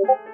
you